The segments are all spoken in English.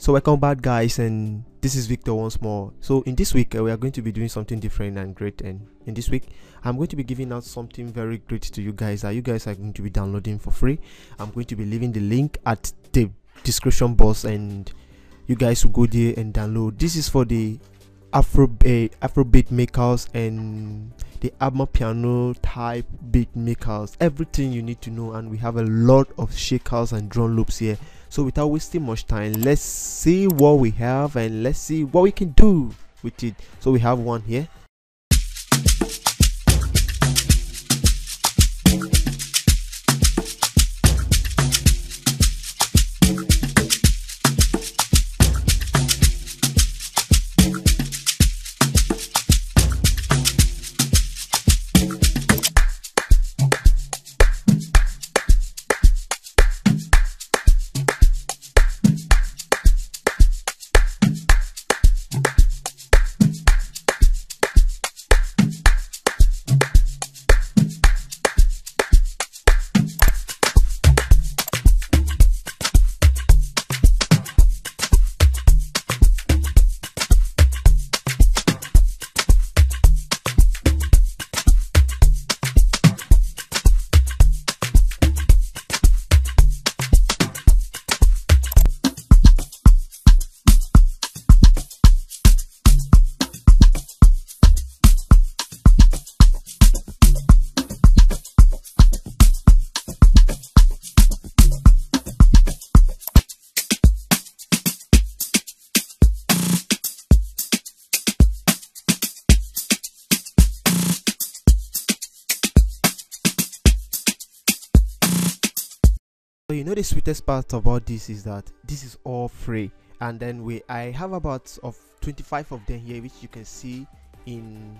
So welcome back guys and this is Victor once more. So in this week uh, we are going to be doing something different and great and in this week I'm going to be giving out something very great to you guys that you guys are going to be downloading for free. I'm going to be leaving the link at the description box and you guys will go there and download. This is for the Afro uh, Afro beat makers and the Amapiano type beat makers. Everything you need to know and we have a lot of shakers and drum loops here so without wasting much time let's see what we have and let's see what we can do with it. So we have one here So you know the sweetest part about this is that this is all free. And then we I have about of 25 of them here which you can see in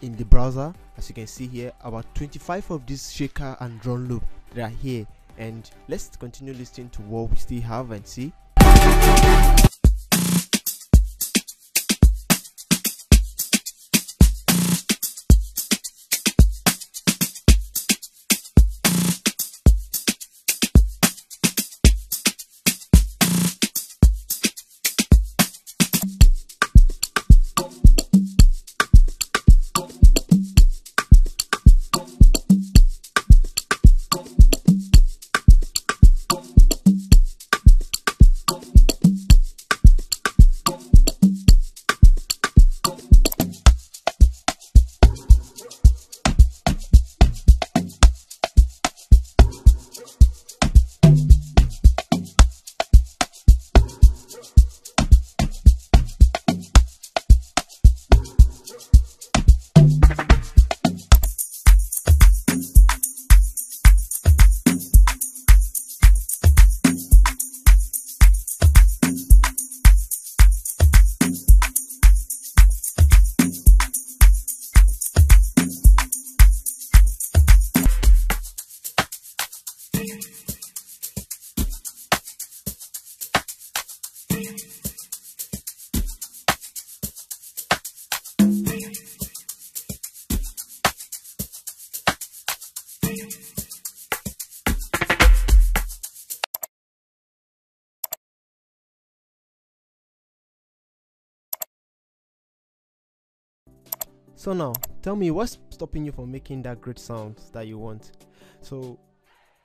in the browser. As you can see here about 25 of this shaker and drum loop that are here. And let's continue listening to what we still have and see So now, tell me what's stopping you from making that great sound that you want. So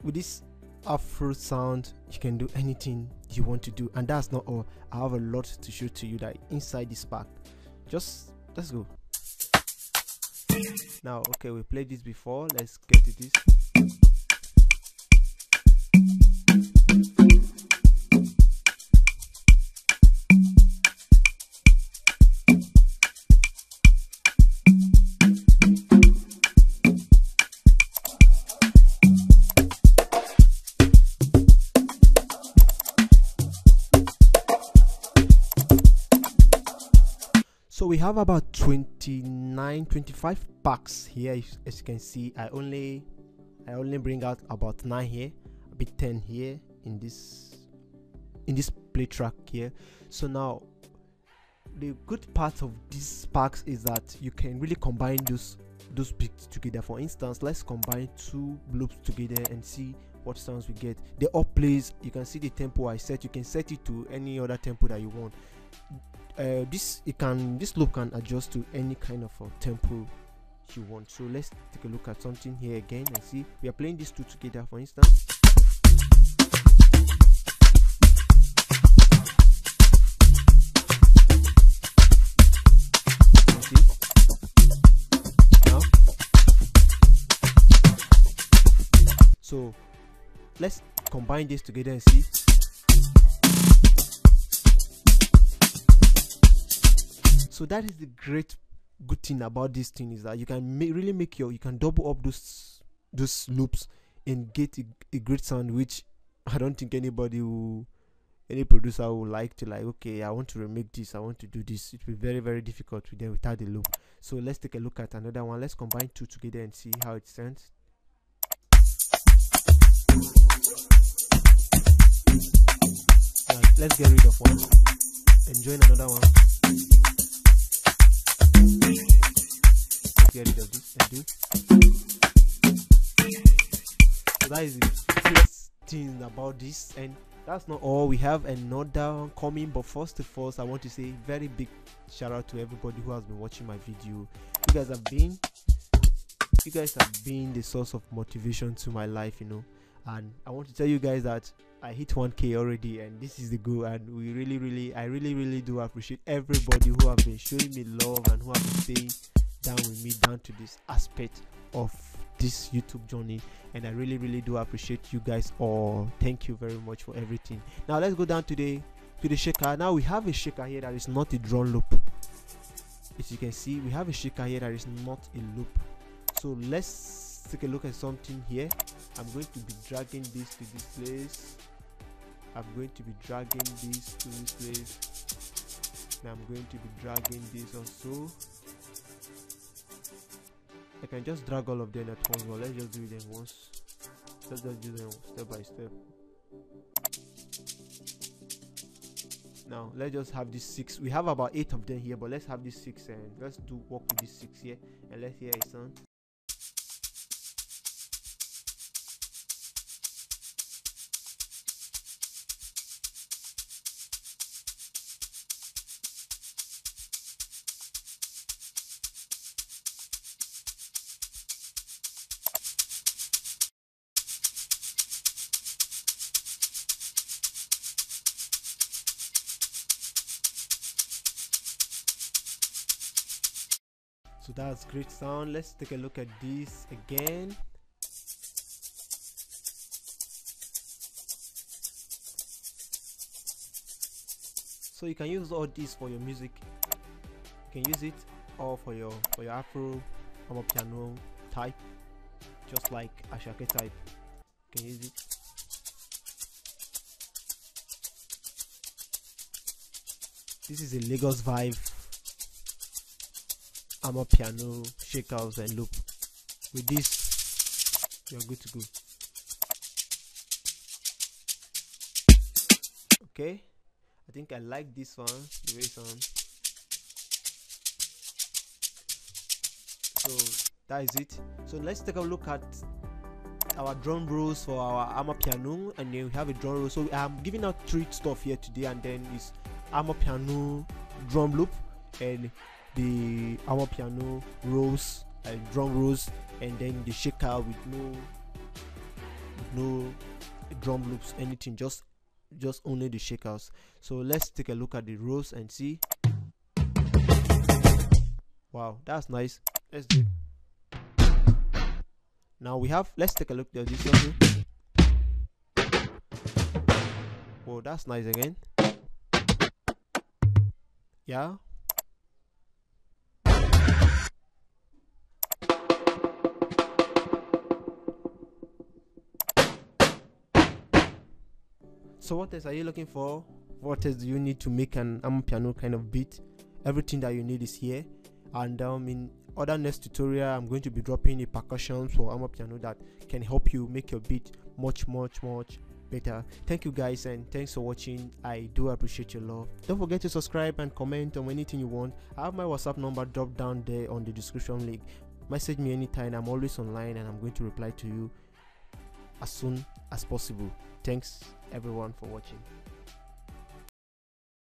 with this Afro sound, you can do anything you want to do, and that's not all. I have a lot to show to you that inside this pack. Just let's go. Now, okay, we played this before. Let's get to this. So we have about 29 25 packs here as you can see. I only i only bring out about nine here a bit 10 here in this in this play track here. So now the good part of these packs is that you can really combine those those beats together. For instance let's combine two loops together and see what sounds we get. The up plays you can see the tempo i set. You can set it to any other tempo that you want uh, this it can this loop can adjust to any kind of uh, tempo you want. So let's take a look at something here again and see. We are playing these two together for instance. So let's combine this together and see so that is the great good thing about this thing is that you can make, really make your you can double up those those loops and get a, a great sound which i don't think anybody will any producer would like to like okay i want to remake this i want to do this. It will be very very difficult with them without the loop. So let's take a look at another one. Let's combine two together and see how it sounds. Right, let's get rid of one and join another one get rid of this and do. So that is the first thing about this and that's not all. We have another coming but first of all i want to say very big shout out to everybody who has been watching my video. You guys have been you guys have been the source of motivation to my life you know. And i want to tell you guys that i hit 1k already and this is the goal and we really really i really really do appreciate everybody who have been showing me love and who have been saying down with me down to this aspect of this youtube journey. And i really really do appreciate you guys all. Thank you very much for everything. Now let's go down to the to the shaker. Now we have a shaker here that is not a drum loop. As you can see we have a shaker here that is not a loop. So let's take a look at something here. I'm going to be dragging this to this place. I'm going to be dragging this to this place. And i'm going to be dragging this also I can just drag all of them at once, but let's just do them once. Let's just do them step by step. Now let's just have these six. We have about eight of them here, but let's have these six and let's do work with these six here and let's hear a sound. So that's great sound. Let's take a look at this again. So you can use all these for your music. You can use it all for your for your afro or piano type just like Asake type. You can use it. This is a Lagos vibe amapiano shakeouts and loop with this you're good to go. Okay? I think i like this one the way so that is it. So let's take a look at our drum rolls for our amapiano and then we have a drum roll. So i'm giving out three stuff here today and then it's piano drum loop and the amapiano rolls and drum rolls and then the shaker with no no drum loops anything just just only the shakers. So let's take a look at the rolls and see. Wow that's nice. Let's do now we have let's take a look at this one. Oh that's nice again. Yeah So what else are you looking for? What else do you need to make an piano kind of beat? Everything that you need is here. And um, in other next tutorial, I'm going to be dropping the percussion for piano that can help you make your beat much, much, much better. Thank you guys and thanks for watching. I do appreciate your love. Don't forget to subscribe and comment on anything you want. I have my WhatsApp number dropped down there on the description link. Message me anytime. I'm always online and I'm going to reply to you as soon as possible thanks everyone for watching